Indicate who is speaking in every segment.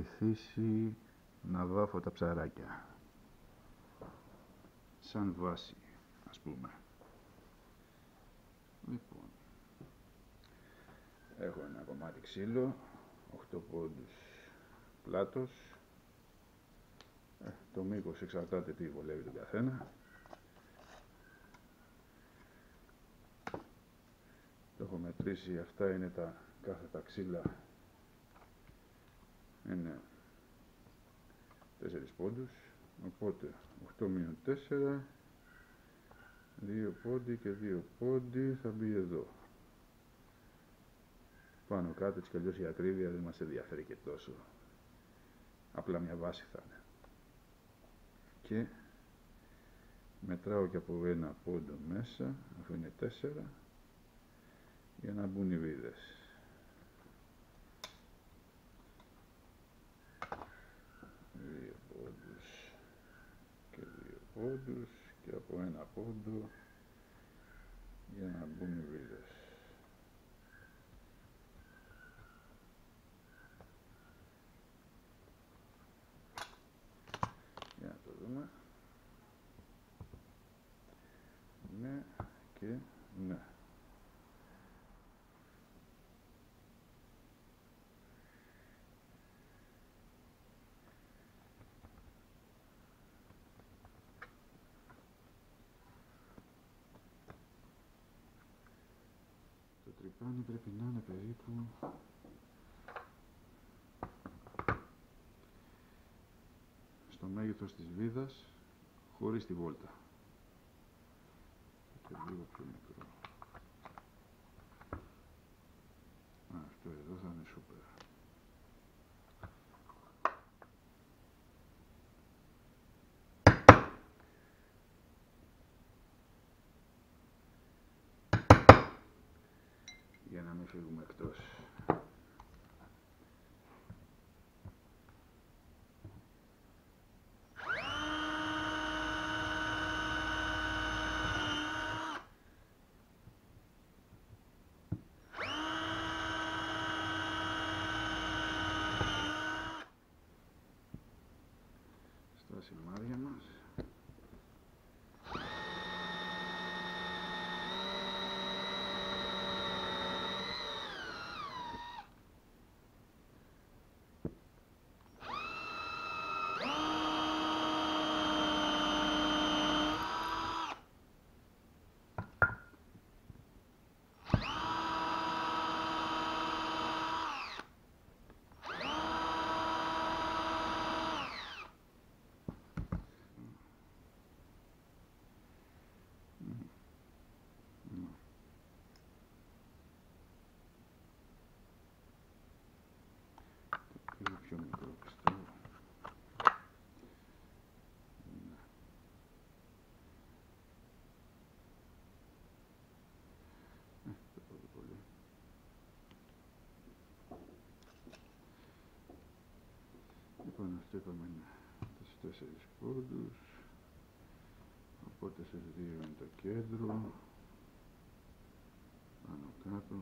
Speaker 1: βοηθήσει να βάφω τα ψαράκια. Σαν βάση, ας πούμε. Λοιπόν, έχω ένα κομμάτι ξύλο, 8 πόντους πλάτος. Ε, το μήκος εξαρτάται τι βολεύει τον καθένα. Το έχω μετρήσει, αυτά είναι τα κάθε τα ξύλα. Είναι 4 πόντους, οπότε 8 μείον 4, 2 πόντι και 2 πόντι θα μπει εδώ. Πάνω κάτω, έτσι κι αλλιώς η ακρίβεια δεν μας ενδιαφέρει και τόσο. Απλά μια βάση θα είναι. Και μετράω και από ένα πόντο μέσα, αφού είναι 4, για να μπουν οι βίδες. Δύο πόντους και δύο πόντους και από ένα πόντο για να μπουν οι βίδες. Για να το δούμε. Ναι και ναι. Το τρυπάνι πρέπει να είναι περίπου στο μέγεθος της βίδας χωρίς τη βόλτα. Και λίγο πιο μικρό. φύγουμε εκτός. Στα σημάδια μας. Λοιπόν, αυτό είπαμε είναι τις τέσσερις πόντους. Οπότε στις δύο είναι το κέντρο. Πάνω κάτω.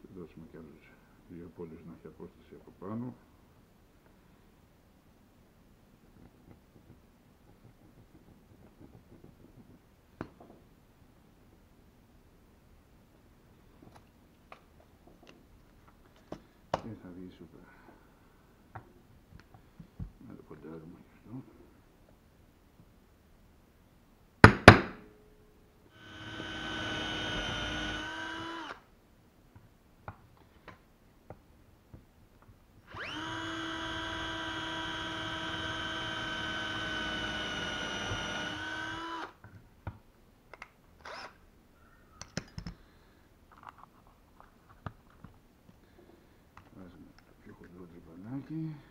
Speaker 1: Και δώσουμε και άλλους δύο πόλεις να έχει απόσταση από πάνω. Και θα βγει Mm.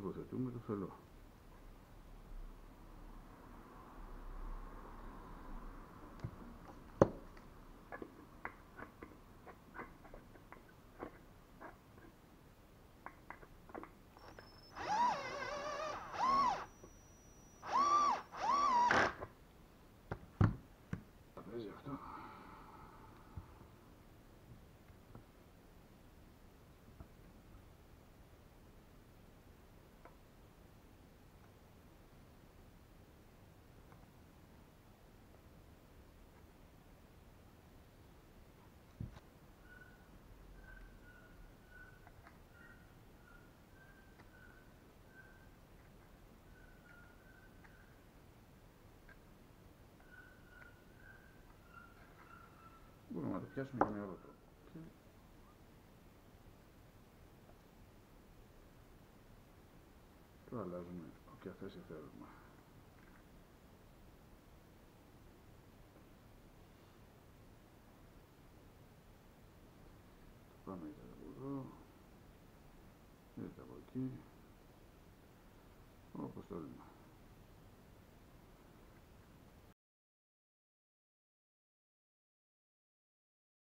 Speaker 1: Τοποθετούμε το φελό. Θα παίζει αυτό. Μπορούμε να το πιάσουμε για με άλλο τρόπο. Και... Το αλλάζουμε όποια θέση θέλουμε. Το πάμε είτε από εδώ, είτε από εκεί, όπως θέλουμε.